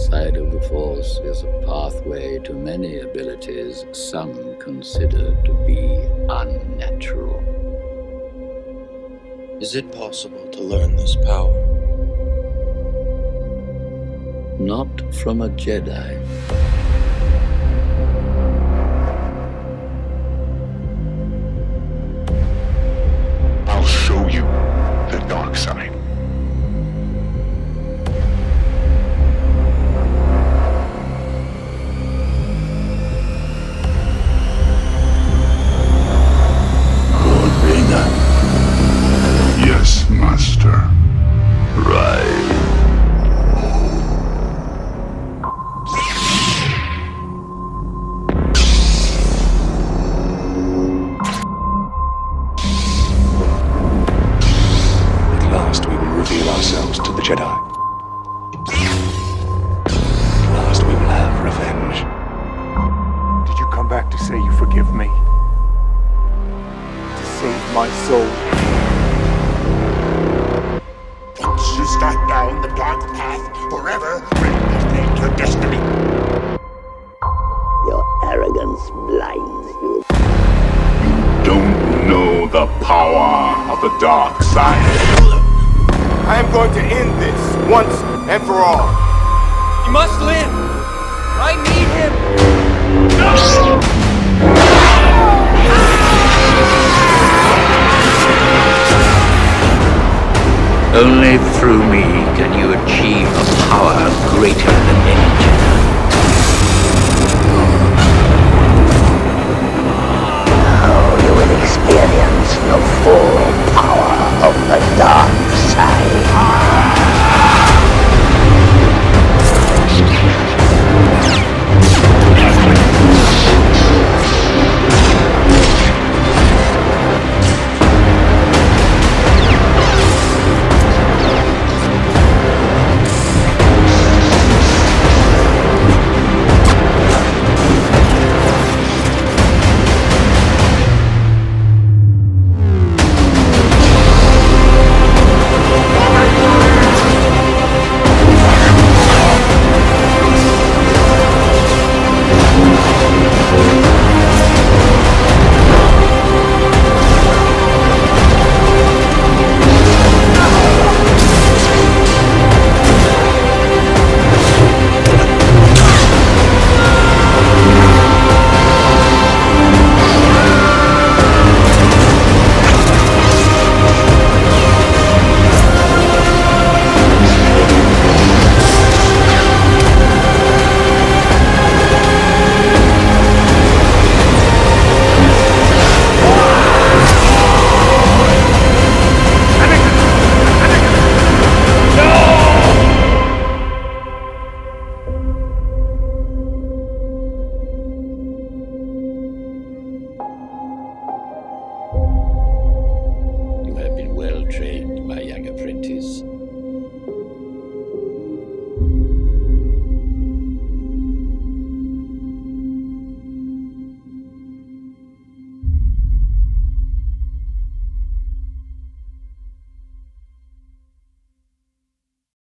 side of the Force is a pathway to many abilities some consider to be unnatural. Is it possible to learn this power? Not from a Jedi. I'll show you the dark side. You me? To save my soul? Once you start down the dark path, forever remain your destiny. Your arrogance blinds you. You don't know the power of the dark side. I am going to end this once and for all. He must live! I need him! Only through me can you achieve a power greater than any Jedi. trained my young apprentice.